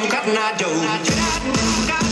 don't got no dough.